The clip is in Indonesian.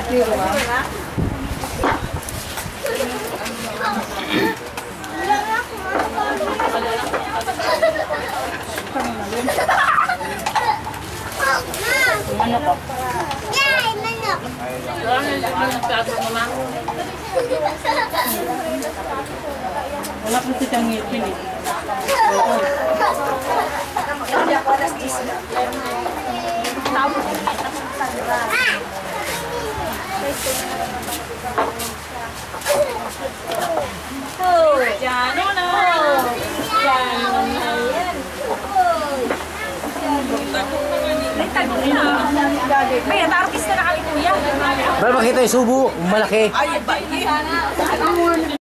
Ano ko? Tangipin eh. Oh, dyan na na. Dyan na na. Ay, tagong na. Ay, nata-artist na na kami, kuya. Para makita yung subo, malaki. Ay, ba?